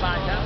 马嘉